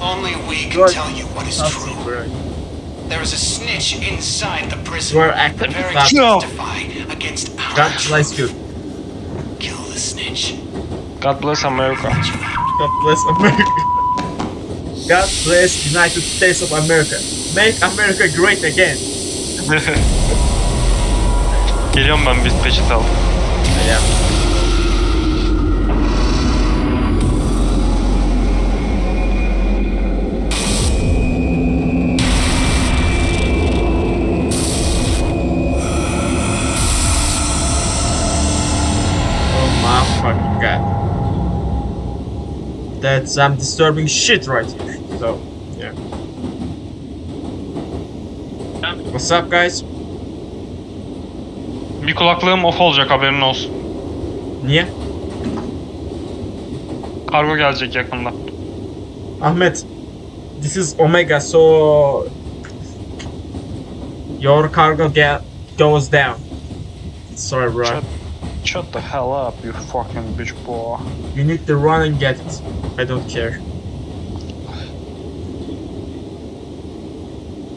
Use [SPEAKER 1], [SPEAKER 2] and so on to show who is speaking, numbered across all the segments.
[SPEAKER 1] Only we can
[SPEAKER 2] Good.
[SPEAKER 1] tell you what is
[SPEAKER 2] Not
[SPEAKER 1] true.
[SPEAKER 2] bro.
[SPEAKER 1] There is a snitch inside the prison
[SPEAKER 2] You are acting
[SPEAKER 1] very
[SPEAKER 2] fast.
[SPEAKER 1] testify against our
[SPEAKER 2] God bless you.
[SPEAKER 1] Kill the snitch.
[SPEAKER 3] God bless America.
[SPEAKER 2] God bless America. God bless United States of America. Make America great again.
[SPEAKER 3] Geliyorum ben bir peçete al.
[SPEAKER 2] Yeah. That's some disturbing shit right here. So, yeah. What's up guys?
[SPEAKER 3] Bir kulaklığım off olacak haberin olsun.
[SPEAKER 2] Niye?
[SPEAKER 3] Kargo gelecek yakında.
[SPEAKER 2] Ahmet, this is Omega, so your cargo get goes down. Sorry, bro.
[SPEAKER 3] Shut, shut the hell up you fucking bitch boy.
[SPEAKER 2] You need to run and get it. I don't care.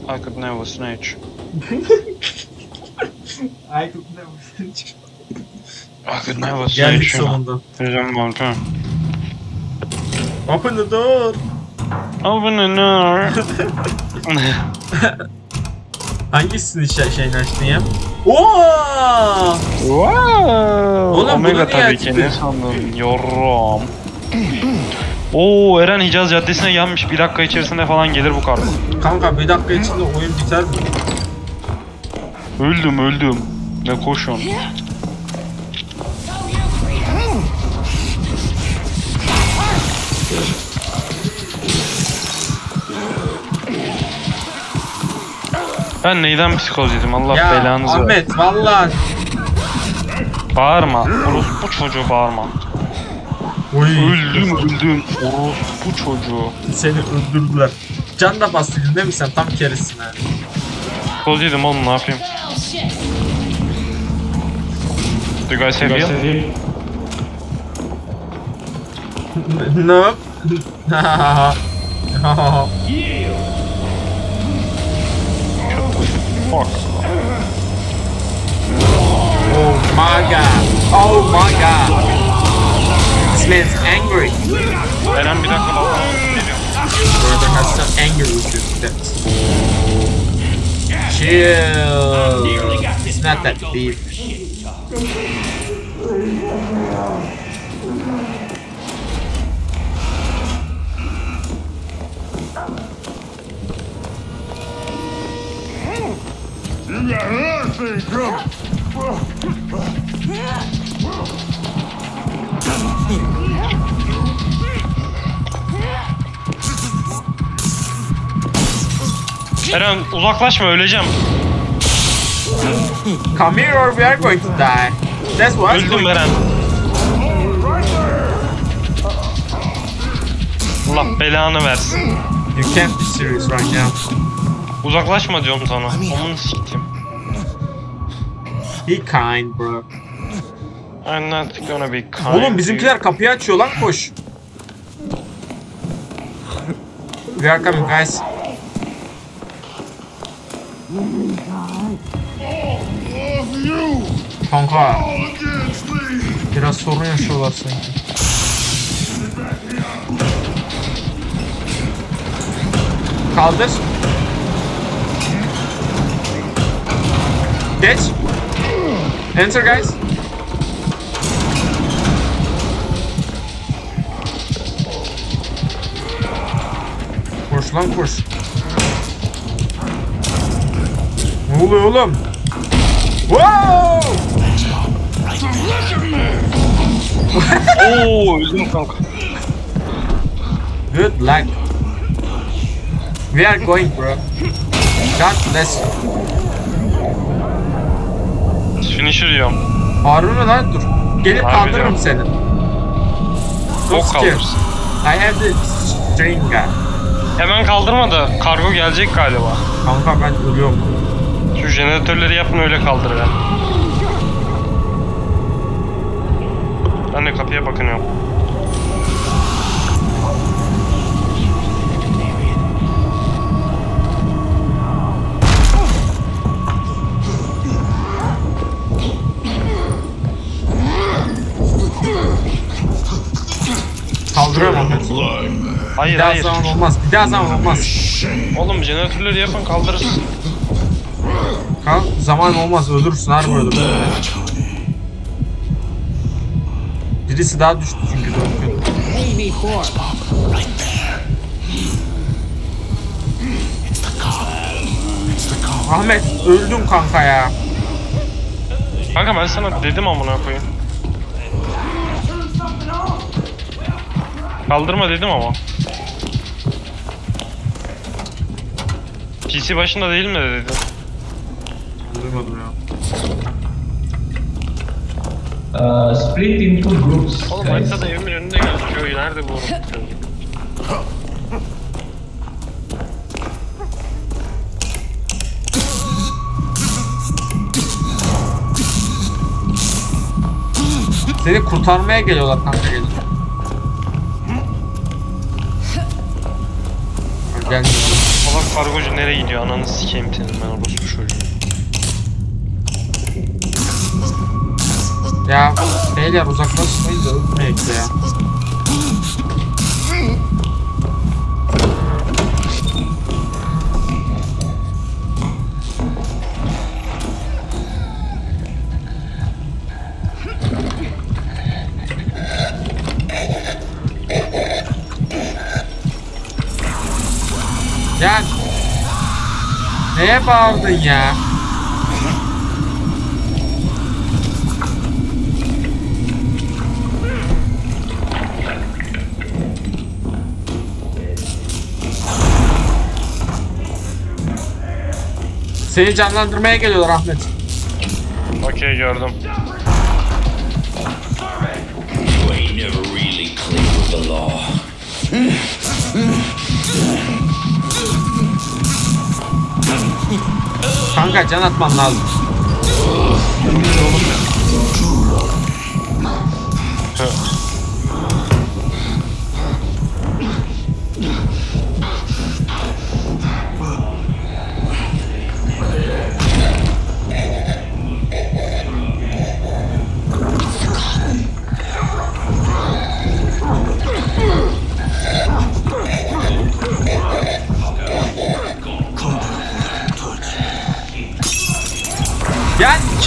[SPEAKER 3] I could never snitch.
[SPEAKER 2] I could never. Snitch.
[SPEAKER 3] I could never
[SPEAKER 2] Geldik
[SPEAKER 3] snitch.
[SPEAKER 2] sonunda.
[SPEAKER 3] Ben tamam.
[SPEAKER 2] Open the door.
[SPEAKER 3] Open the door.
[SPEAKER 2] Hangisini şey, şeyini açtın ya? Oo!
[SPEAKER 3] wow.
[SPEAKER 2] Oğlum,
[SPEAKER 3] Omega tabii ki ne sandın yorum. Oo Eren Hicaz Caddesi'ne gelmiş. Bir dakika içerisinde falan gelir bu kargo.
[SPEAKER 2] Kanka bir dakika içinde oyun biter mi?
[SPEAKER 3] Öldüm öldüm. Ne koşuyorsun? Ben neyden psikoz yedim Allah
[SPEAKER 2] ya
[SPEAKER 3] belanızı.
[SPEAKER 2] Ahmet valla.
[SPEAKER 3] Bağırma. Orospu çocuğu bağırma.
[SPEAKER 2] Uy,
[SPEAKER 3] Öldüm öldüm. Orospu çocuğu.
[SPEAKER 2] seni öldürdüler. Can da bastıydın değil mi sen? Tam keresin ha.
[SPEAKER 3] Psikoz yedim oğlum ne yapayım? Do you guys have heal?
[SPEAKER 2] no. My god. Oh my god. This man's angry.
[SPEAKER 3] Eren bir dakika balkona geliyor.
[SPEAKER 2] Brother has some anger with his. Chill. It's not that deep.
[SPEAKER 4] You got another thing coming.
[SPEAKER 3] Eren uzaklaşma öleceğim.
[SPEAKER 2] Come here or we are going to die. That's what
[SPEAKER 3] Öldüm Eren. Allah belanı versin.
[SPEAKER 2] You can't be serious right now.
[SPEAKER 3] Uzaklaşma diyorum sana. Onu siktim.
[SPEAKER 2] Be kind bro.
[SPEAKER 3] I'm not gonna be kind.
[SPEAKER 2] Oğlum bizimkiler kapıyı açıyor lan koş. We are coming guys. Kanka biraz sorun yaşıyorlar sanki. Kaldır. Geç. Enter guys. Koş lan koş. Ne oluyor oğlum? Wow!
[SPEAKER 3] Oo öldüm kanka.
[SPEAKER 2] Good luck. We are going, bro. God bless you.
[SPEAKER 3] Finisher yiyorum.
[SPEAKER 2] Harbi mi lan? Dur. Gelip
[SPEAKER 3] Harbi
[SPEAKER 2] kaldırırım
[SPEAKER 3] diyorum.
[SPEAKER 2] seni. Scare.
[SPEAKER 3] kaldırsın.
[SPEAKER 2] I have the string gun.
[SPEAKER 3] Hemen kaldırmadı. Kargo gelecek galiba.
[SPEAKER 2] Kanka ben ölüyorum.
[SPEAKER 3] Şu jeneratörleri yapın öyle kaldırırım. Ben de kapıya bakınıyorum. Kaldırıyorum. Hayır
[SPEAKER 2] Bir daha
[SPEAKER 3] hayır.
[SPEAKER 2] zaman olmaz. Bir daha zaman olmaz.
[SPEAKER 3] Oğlum jeneratörleri yapın kaldırırsın.
[SPEAKER 2] Kalk zaman olmaz ölürsün harbi ölürsün. Birisi daha düştü çünkü döndü. Ahmet öldün kanka ya.
[SPEAKER 3] Kanka ben sana dedim amına koyayım. Kaldırma dedim ama. PC başında değil mi dedim.
[SPEAKER 2] Duymadım ya.
[SPEAKER 5] Uh, split into groups.
[SPEAKER 3] Oğlum haritada evimin önünde gözüküyor. Nerede bu?
[SPEAKER 2] Seni kurtarmaya geliyorlar kanka gelin. Gelmiyor.
[SPEAKER 3] Oğlum kargocu nereye gidiyor? Ananı sikeyim senin ben orospu çocuğu.
[SPEAKER 2] Ya beyler uzaklaşmayın da ölmeyek ya. Ya Neye bağırdın ya? Seni canlandırmaya geliyorlar Ahmet.
[SPEAKER 3] Okey gördüm.
[SPEAKER 2] Kanka can atman lazım.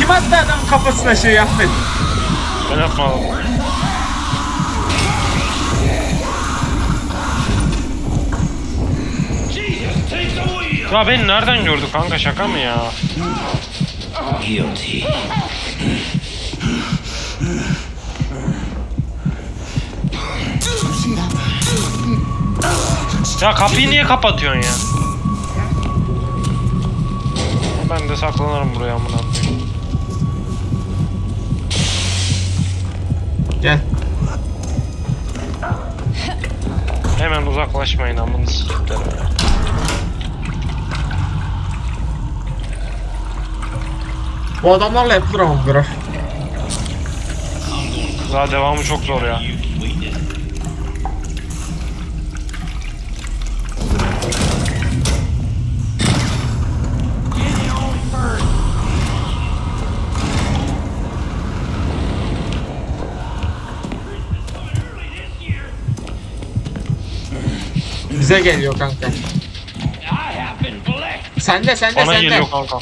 [SPEAKER 2] Kim attı adamın kafasına şey Ahmet?
[SPEAKER 3] Ben yapmadım. Ya beni nereden gördü kanka şaka mı ya?
[SPEAKER 6] Guilty.
[SPEAKER 3] Ya kapıyı niye kapatıyorsun ya? Ben de saklanırım buraya amına Hemen uzaklaşmayın amını sikikler ya.
[SPEAKER 2] Bu adamlarla yapılır ama bu.
[SPEAKER 3] Daha devamı çok zor ya.
[SPEAKER 2] Bize geliyor kanka. Sende sende
[SPEAKER 3] Bana
[SPEAKER 2] sende.
[SPEAKER 3] geliyor kanka.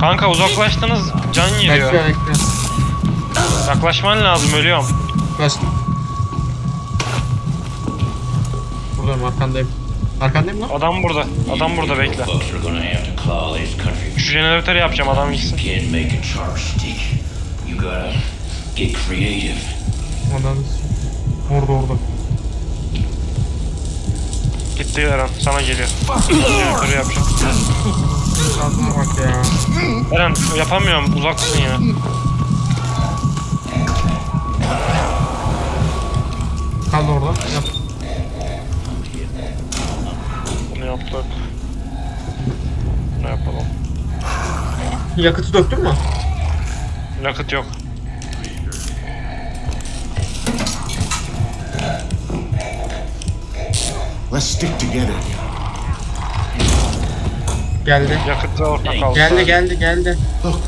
[SPEAKER 3] Kanka uzaklaştınız can geliyor.
[SPEAKER 2] Bekle bekle.
[SPEAKER 3] Yaklaşman lazım ölüyorum.
[SPEAKER 2] Kaçtım. Buradayım arkandayım. Arkandayım lan.
[SPEAKER 3] Adam burada. Adam burada bekle. Şu jeneratörü yapacağım adam gitsin.
[SPEAKER 6] Can't
[SPEAKER 2] Orada orada.
[SPEAKER 3] Gitti Eren sana geliyor. jeneratörü yapacağım.
[SPEAKER 2] Şansına bak ya.
[SPEAKER 3] Eren yapamıyorum uzaksın ya.
[SPEAKER 2] Kal orada. Yap.
[SPEAKER 3] Bunu yaptık. Ne yapalım?
[SPEAKER 2] Yakıtı döktün mü?
[SPEAKER 3] Yakıt yok.
[SPEAKER 4] Let's stick together.
[SPEAKER 2] Geldi.
[SPEAKER 3] Yakıt da orta kaldı.
[SPEAKER 2] Geldi geldi geldi.
[SPEAKER 4] Look,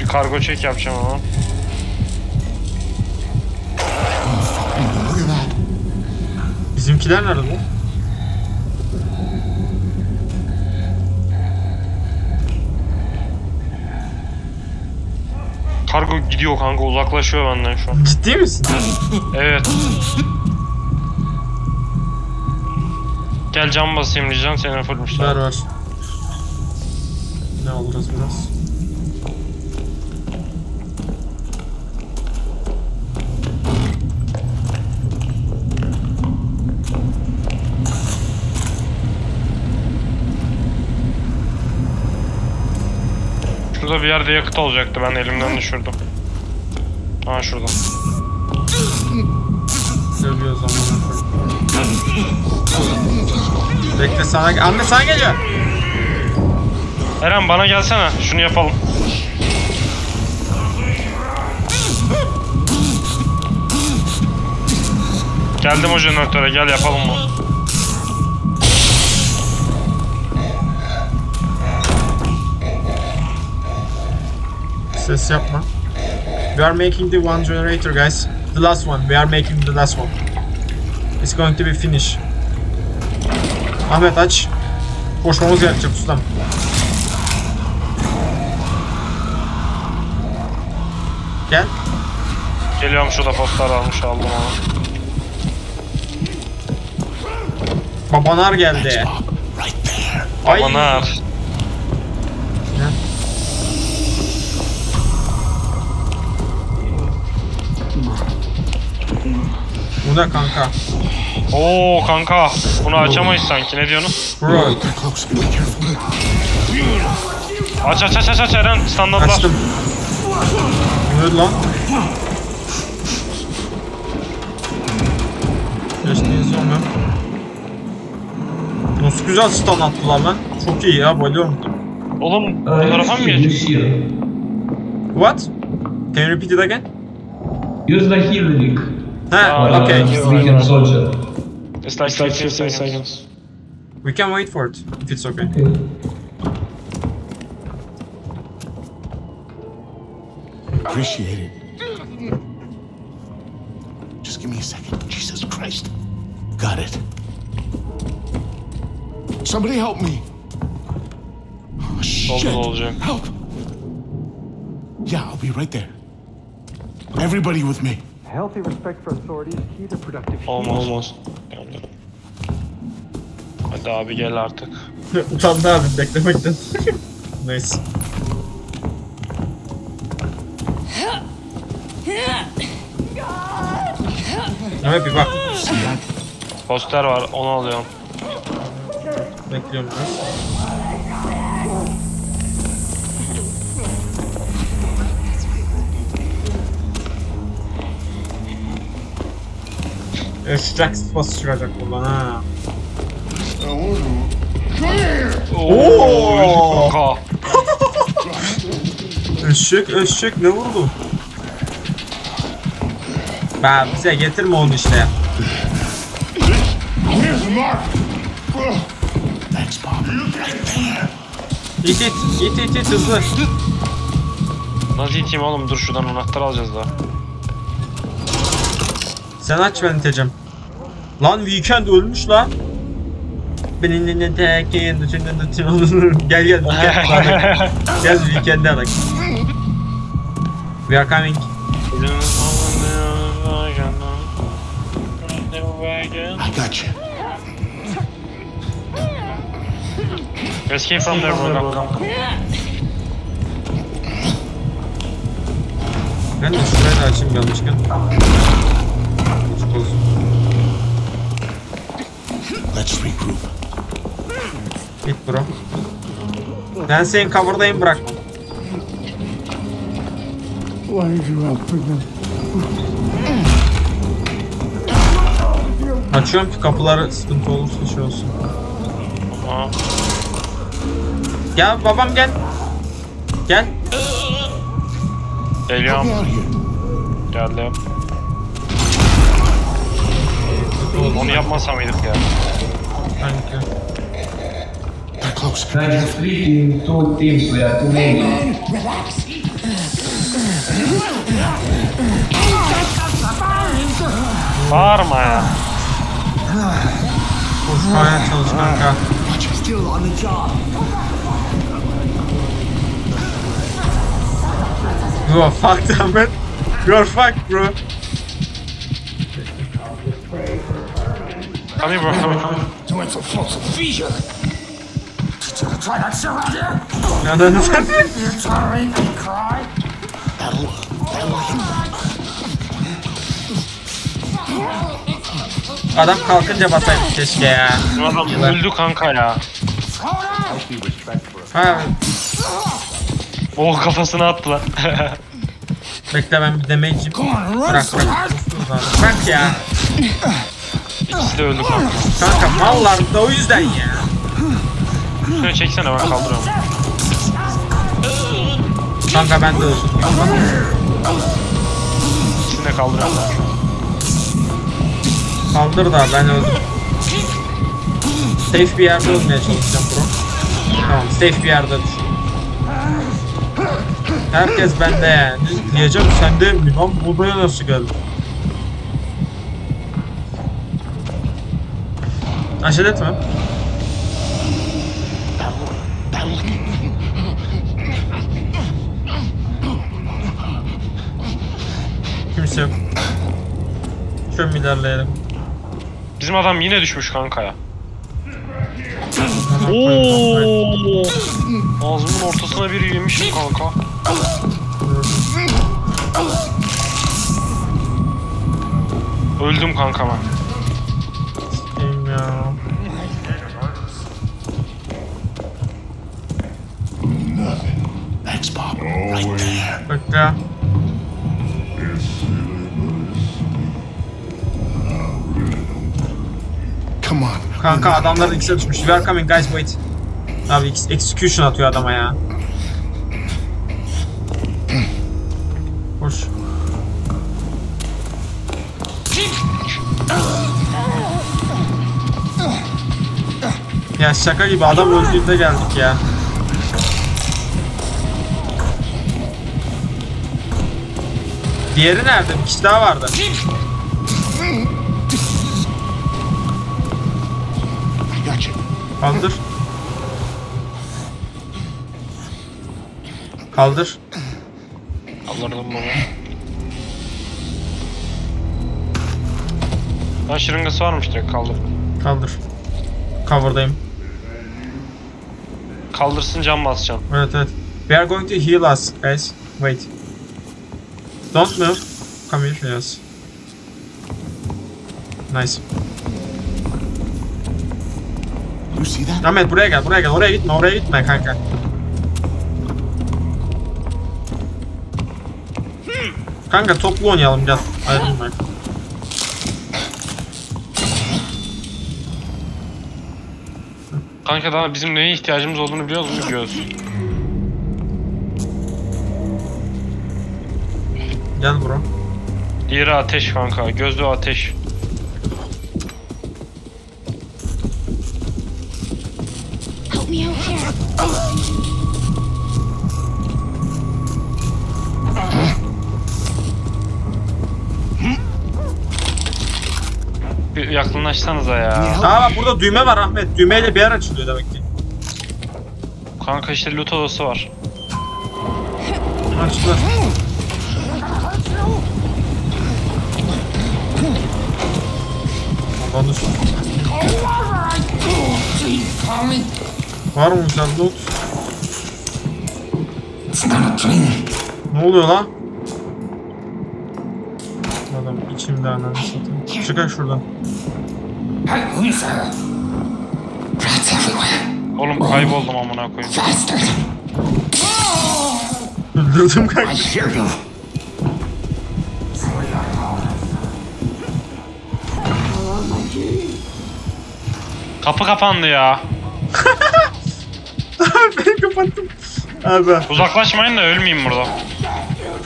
[SPEAKER 3] Bir kargo çek yapacağım ama.
[SPEAKER 2] Bizimkiler nerede bu?
[SPEAKER 3] Kargo gidiyor kanka uzaklaşıyor benden şu an.
[SPEAKER 2] Ciddi misin?
[SPEAKER 3] Evet. Gel cam basayım diyeceğim senin fullmüş.
[SPEAKER 2] Ver ver. Ne alacağız biraz?
[SPEAKER 3] Şurada bir yerde yakıt olacaktı ben elimden düşürdüm. Ha şurada.
[SPEAKER 2] Ölüyor zaman. Bekle sana... Anne sana geliyor.
[SPEAKER 3] Eren bana gelsene şunu yapalım. Geldim o jeneratöre gel yapalım bunu.
[SPEAKER 2] Ses yapma. We are making the one generator guys. The last one. We are making the last one. It's going to be finish. Ahmet aç. Koşmamız gerekecek ustam. Gel.
[SPEAKER 3] Geliyorum şurada postlar almış aldım onu.
[SPEAKER 2] Babanar geldi. Ay.
[SPEAKER 3] Babanar.
[SPEAKER 2] Bu ne kanka?
[SPEAKER 3] Oo kanka bunu açamayız sanki ne diyorsun? Aç aç aç aç aç Eren standartlar.
[SPEAKER 2] Açtım. Ne lan? Geçtiğiniz yok mu? Nasıl güzel stun attılar lan. Çok iyi ya bayılıyorum.
[SPEAKER 3] Oğlum bu tarafa mı
[SPEAKER 5] here.
[SPEAKER 2] What? Can you repeat it again?
[SPEAKER 5] Use the heal link.
[SPEAKER 2] Ha,
[SPEAKER 3] Uh,
[SPEAKER 2] okay.
[SPEAKER 5] Weekend soldier.
[SPEAKER 3] It's like 15 seconds.
[SPEAKER 2] We can wait for it if it's okay.
[SPEAKER 5] Okay.
[SPEAKER 4] Appreciate it. Just give me a second. Jesus Christ. Got it. Somebody help me. Oh, shit.
[SPEAKER 3] olacak.
[SPEAKER 4] Help. Yeah, I'll be right there. Everybody with me.
[SPEAKER 7] Healthy respect for authority is key to productive
[SPEAKER 3] Olmaz. Olmaz. Hadi abi gel artık.
[SPEAKER 2] Utandı abi beklemekten. nice. Evet bir bak.
[SPEAKER 3] Poster var onu alıyorum.
[SPEAKER 2] Bekliyorum biraz. Eşek sıfası çıkacak buradan ha.
[SPEAKER 3] Oo.
[SPEAKER 2] Eşek eşek ne vurdu? Ben bize getirme onu işte. İt it it it it hızlı.
[SPEAKER 3] Nasıl iteyim oğlum dur şuradan anahtar alacağız daha.
[SPEAKER 2] Sen aç ben iteceğim. Lan Weekend ölmüş lan. Benim ne tek gel gel gel Weekend Gel Weekend'e bak. We are coming.
[SPEAKER 4] I got you.
[SPEAKER 3] Escape from there bro.
[SPEAKER 2] Ben de şurayı da açayım gelmişken.
[SPEAKER 4] Let's regroup.
[SPEAKER 2] Git bro. Ben senin cover'dayım bırak. Açıyorum ki kapıları sıkıntı olursa şey olsun.
[SPEAKER 3] Aa,
[SPEAKER 2] Gel babam gel. Gel.
[SPEAKER 3] Geliyorum.
[SPEAKER 4] me out of here.
[SPEAKER 3] Geldim. Onu yapmasa mıydık ya?
[SPEAKER 2] Kanka.
[SPEAKER 4] They're close.
[SPEAKER 5] Guys, split in two teams. We are too many.
[SPEAKER 3] Bağırma ya.
[SPEAKER 2] Koşmaya çalış kanka. You are fucked Ahmet. You are fucked bro.
[SPEAKER 3] Come here bro. Come here.
[SPEAKER 6] Doing of Fisher. Try not to around here.
[SPEAKER 2] Ananı satayım.
[SPEAKER 6] You tolerate me cry.
[SPEAKER 2] Adam kalkınca basaydı keşke ya.
[SPEAKER 3] Adam öldü kanka ya.
[SPEAKER 2] Ha,
[SPEAKER 3] Oh kafasına attılar.
[SPEAKER 2] bekle ben bir
[SPEAKER 6] run
[SPEAKER 2] Bırak
[SPEAKER 6] some
[SPEAKER 2] bırak. Bırak ya.
[SPEAKER 3] İkisi de öldü kanka.
[SPEAKER 2] Kanka mallar da o yüzden ya.
[SPEAKER 3] Şöyle çeksene ben kaldırıyorum.
[SPEAKER 2] Kanka ben de öldüm.
[SPEAKER 3] İkisini de kaldırıyorum ben.
[SPEAKER 2] Kaldır da ben öldüm. Safe bir yerde olmaya çalışacağım bro. Tamam safe bir yerde düşün. Herkes bende yani. Diyeceğim sen de mi lan bu buraya nasıl geldin? Acele etme. Kimse yok. Şöyle ilerleyelim.
[SPEAKER 3] Bizim adam yine düşmüş kanka ya. Oo! Ağzımın ortasına biri yemişim kanka. Öldüm kanka ben.
[SPEAKER 4] Right there. Come on.
[SPEAKER 2] Kanka adamlar X'e düşmüş. We are coming guys wait. Abi execution atıyor adama ya. Koş. Ya şaka gibi adam öldüğünde geldik ya. Diğeri nerede? Bir kişi daha vardı. Kaldır. Kaldır.
[SPEAKER 3] Kaldırdım bunu. Lan şırıngası varmış direkt kaldır.
[SPEAKER 2] Kaldır. Cover'dayım.
[SPEAKER 3] Kaldırsın cam basacağım.
[SPEAKER 2] Evet evet. We are going to heal us guys. Wait. Don't move. Come here. Yes. Nice.
[SPEAKER 4] You see that?
[SPEAKER 2] Ahmet buraya gel buraya gel. Oraya gitme oraya gitme kanka. Kanka toplu oynayalım gel. Ayrılma.
[SPEAKER 3] Kanka daha bizim neye ihtiyacımız olduğunu biliyor musun? Biliyoruz.
[SPEAKER 2] Gel bro.
[SPEAKER 3] Diğeri ateş kanka. Gözlü ateş. Bir yakınlaşsanıza ya.
[SPEAKER 2] Aa bak burada düğme var Ahmet. Düğmeyle bir yer açılıyor demek ki.
[SPEAKER 3] Kanka işte loot odası var.
[SPEAKER 2] Açılır. Konuş. Var mı
[SPEAKER 6] a dream.
[SPEAKER 2] Ne oluyor lan? Adam içimde ananı satayım. Çıkar şuradan.
[SPEAKER 3] Oğlum kayboldum amına koyayım.
[SPEAKER 2] Öldürdüm kanka.
[SPEAKER 3] Kapı kapandı ya.
[SPEAKER 2] ben kapattım. Abi.
[SPEAKER 3] Uzaklaşmayın da ölmeyeyim burada.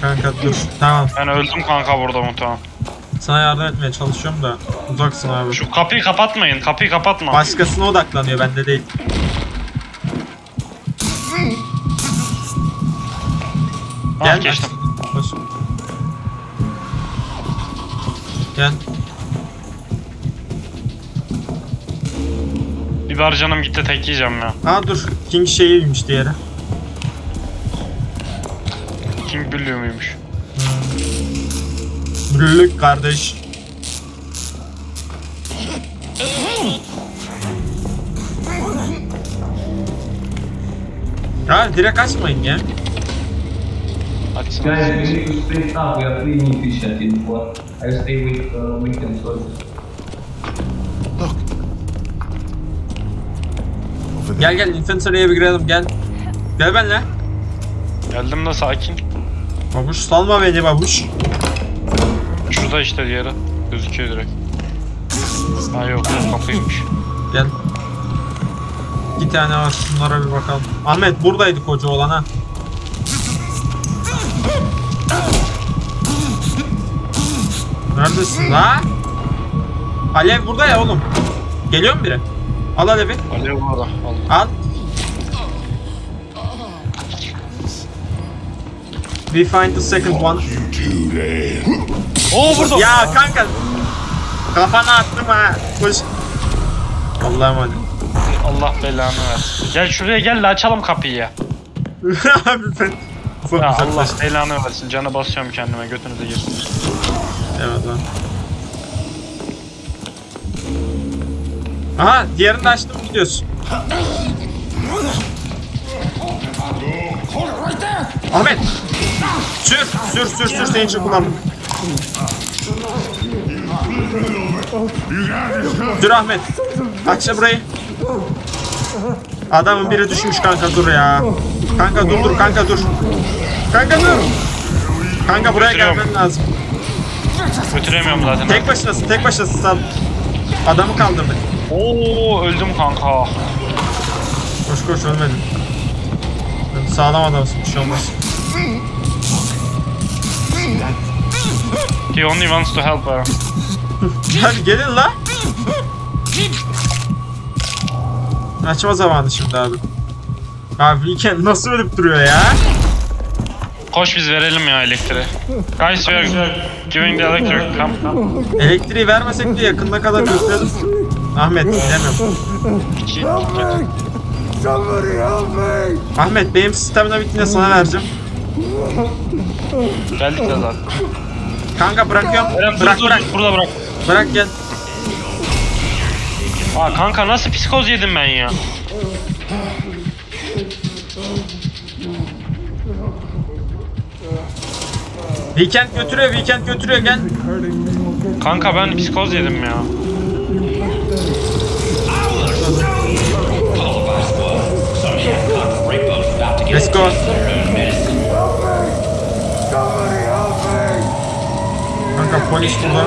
[SPEAKER 2] Kanka dur. Tamam.
[SPEAKER 3] Ben öldüm kanka burada muhtemelen.
[SPEAKER 2] Sana yardım etmeye çalışıyorum da uzaksın abi.
[SPEAKER 3] Şu kapıyı kapatmayın. Kapıyı kapatma.
[SPEAKER 2] Başkasına odaklanıyor bende değil. Gel
[SPEAKER 3] geçtim.
[SPEAKER 2] Hoş. Gel.
[SPEAKER 3] Biber canım gitti tek yiyeceğim ya.
[SPEAKER 2] Aa dur. King şeyiymiş diğeri.
[SPEAKER 3] King Blue muymuş?
[SPEAKER 2] Brüllük kardeş. Ya direkt açmayın ya.
[SPEAKER 3] Açsın.
[SPEAKER 5] Guys, we need to split up. We are three inefficient in four. I will stay with uh, weakened soldiers.
[SPEAKER 2] Gel gel infantery'e bir girelim gel. Gel benle.
[SPEAKER 3] Geldim de sakin.
[SPEAKER 2] Babuş salma beni babuş.
[SPEAKER 3] Şurada işte diğeri. Gözüküyor direkt. Ha yok bu kapıymış.
[SPEAKER 2] Gel. İki tane var şunlara bir bakalım. Ahmet buradaydı koca olan ha. Neredesin la? Alev burada ya oğlum. Geliyor mu biri? Al Alev'i.
[SPEAKER 3] Alev. Al.
[SPEAKER 2] Al. We find the second one.
[SPEAKER 3] Oo burada.
[SPEAKER 2] Ya kanka. Kafana attım ha. Koş. Allah'a emanet.
[SPEAKER 3] Allah belanı versin. Gel şuraya gel de açalım kapıyı ya.
[SPEAKER 2] Abi ben
[SPEAKER 3] Ya Allah belanı versin. Cana basıyorum kendime götünüze girsin.
[SPEAKER 2] Evet lan. Aha diğerini de açtım gidiyorsun. Ahmet. Sür sür sür sür senin için kullandım. Sür Ahmet. Aç ya burayı. Adamın biri düşmüş kanka dur ya. Kanka dur dur kanka dur. Kanka dur. Kanka buraya gelmen lazım.
[SPEAKER 3] Götüremiyorum zaten.
[SPEAKER 2] Tek başınasın, tek başınasın sen. Adamı kaldırdık.
[SPEAKER 3] Oo öldüm kanka.
[SPEAKER 2] Koş koş ölmedin. Sağlam adamsın, bir şey olmaz.
[SPEAKER 3] He only wants to help her.
[SPEAKER 2] Hadi gelin la. Açma zamanı şimdi abi. Abi Weekend nasıl ölüp duruyor ya?
[SPEAKER 3] Koş biz verelim ya elektriği. Guys we are giving the electric. Come come.
[SPEAKER 2] Elektriği vermesek de yakında kadar götürelim. Ahmet bilemiyorum.
[SPEAKER 3] İki, iki.
[SPEAKER 2] Ahmet benim stamina bittiğinde sana vereceğim.
[SPEAKER 3] Geldik de zaten.
[SPEAKER 2] Kanka bırakıyorum.
[SPEAKER 3] Eren dur
[SPEAKER 2] Bırak
[SPEAKER 3] dur
[SPEAKER 2] bırak.
[SPEAKER 3] burada bırak.
[SPEAKER 2] Bırak gel.
[SPEAKER 3] Aa kanka nasıl psikoz yedim ben ya?
[SPEAKER 2] Weekend götürüyor, Weekend götürüyor gel.
[SPEAKER 3] Kanka ben psikoz yedim ya.
[SPEAKER 2] Let's go. Kanka polis burada.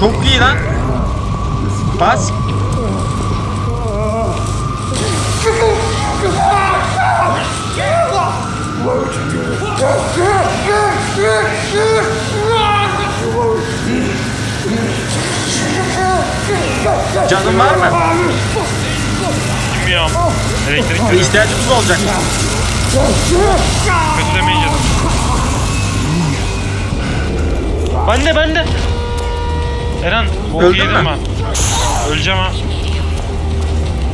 [SPEAKER 3] Çok.
[SPEAKER 2] Iyi. Bas. Canın var mı?
[SPEAKER 3] Bilmiyorum. Elektrik dedi.
[SPEAKER 2] İhtiyacımız olacak.
[SPEAKER 3] Kötü demeyeceğiz. Ben de ben de. Eren boku
[SPEAKER 2] Öldün
[SPEAKER 3] yedim
[SPEAKER 2] mü?
[SPEAKER 3] ben. Öleceğim ha.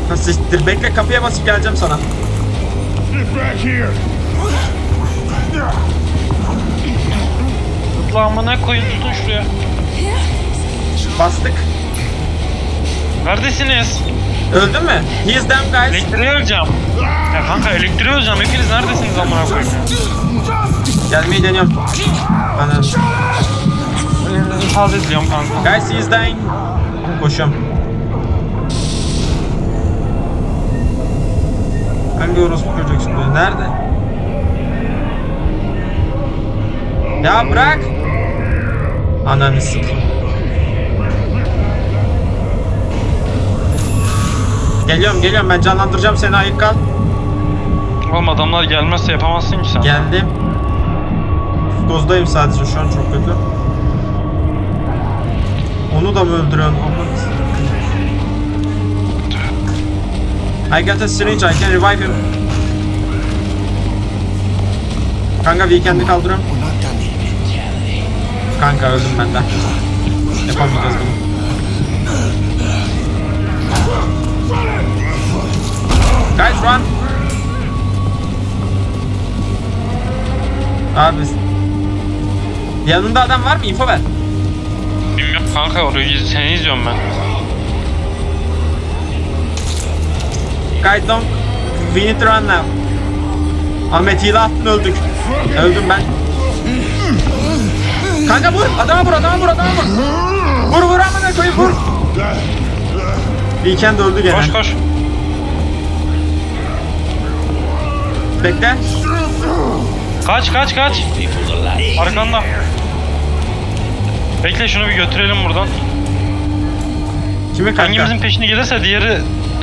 [SPEAKER 2] Ha siktir. Bekle kapıya basıp geleceğim sana.
[SPEAKER 3] Tutla amına koyun tutun şuraya.
[SPEAKER 2] Bastık.
[SPEAKER 3] Neredesiniz?
[SPEAKER 2] Öldün mü? He's them guys.
[SPEAKER 3] Elektriği öleceğim. Ya kanka elektriği öleceğim. Hepiniz neredesiniz amına koyayım ya?
[SPEAKER 2] Gelmeyi deniyorum. Anladım.
[SPEAKER 3] Elinizi taze izliyorum kanka.
[SPEAKER 2] Guys he's dying. Koşuyorum. Hangi orospu çocuk şimdi? Nerede? Ya bırak. Ananı sikeyim. Geliyorum geliyorum ben canlandıracağım seni ayık kal.
[SPEAKER 3] Oğlum adamlar gelmezse yapamazsın ki sen.
[SPEAKER 2] Geldim. Dozdayım sadece şu an çok kötü. Onu da mı öldürüyorsun? Aman. I got a syringe, I can revive him. Kanka weekend'i
[SPEAKER 4] yet.
[SPEAKER 2] Kanka öldüm ben de. Yapamayacağız bunu. Guys run! Abi Yanında adam var mı? Info ver.
[SPEAKER 3] Bilmiyorum kanka orayı seni izliyorum ben.
[SPEAKER 2] Guys don't... We need to run now. Ahmet hile attın öldük. Öldüm ben. Kanka vur! Adama vur, adama vur, adama vur! Vur vur amına koyayım vur! Weekend öldü gene.
[SPEAKER 3] Koş koş.
[SPEAKER 2] Bekle.
[SPEAKER 3] Kaç kaç kaç. Arkanda. Bekle şunu bir götürelim buradan.
[SPEAKER 2] Kimi kanka?
[SPEAKER 3] Hangimizin peşine gelirse diğeri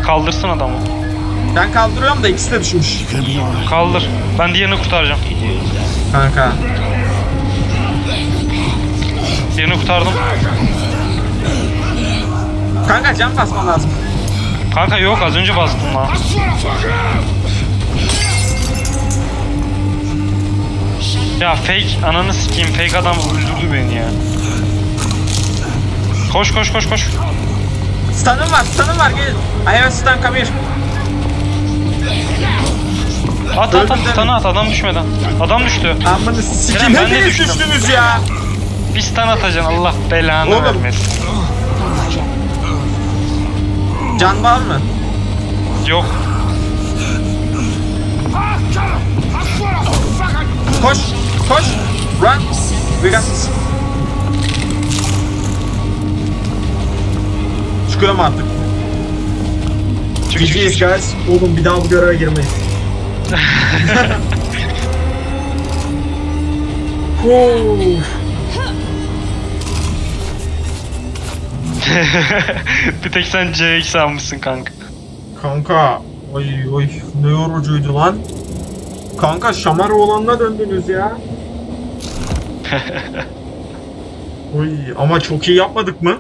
[SPEAKER 3] kaldırsın adamı.
[SPEAKER 2] Ben kaldırıyorum da ikisi de düşmüş.
[SPEAKER 3] Kaldır. Ben diğerini kurtaracağım.
[SPEAKER 2] Kanka.
[SPEAKER 3] Diğerini kurtardım.
[SPEAKER 2] Kanka can basman lazım.
[SPEAKER 3] Kanka yok az önce bastım lan. Ya fake ananı sikeyim fake adam öldürdü beni ya. Koş koş koş koş.
[SPEAKER 2] Stun'ım var, stun'ım var. Gel. I have stun, come here.
[SPEAKER 3] At at at stana at adam düşmeden. Adam düştü.
[SPEAKER 2] Amını.
[SPEAKER 3] Kerem, ben de
[SPEAKER 2] Hepiniz
[SPEAKER 3] düştüm.
[SPEAKER 2] düştünüz ya.
[SPEAKER 3] Bir stun atacaksın Allah belanı
[SPEAKER 2] Oğlum.
[SPEAKER 3] vermesin.
[SPEAKER 2] Can var mı?
[SPEAKER 3] Yok.
[SPEAKER 2] Koş, koş. Run. We got this. Çıkıyorum artık. GG's guys. Oğlum bir daha bu göreve girmeyiz.
[SPEAKER 3] Bir tek sen CX almışsın kanka.
[SPEAKER 2] Kanka. Oy oy ne yorucuydu lan. Kanka şamar olanla döndünüz ya. Oy ama çok iyi yapmadık mı?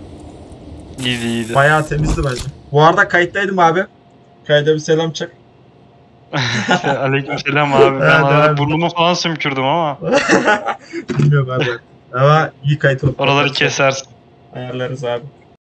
[SPEAKER 3] İyiydi iyiydi.
[SPEAKER 2] Bayağı temizdi bence. Bu arada kayıttaydım abi. Kayda bir selam çak.
[SPEAKER 3] Aleykümselam abi. Ben
[SPEAKER 2] Evet, evet.
[SPEAKER 3] burnumu falan sümkürdüm ama.
[SPEAKER 2] Bilmiyorum abi. Ama iyi kayıt oldu.
[SPEAKER 3] Oraları kesersin.
[SPEAKER 2] Ayarlarız abi.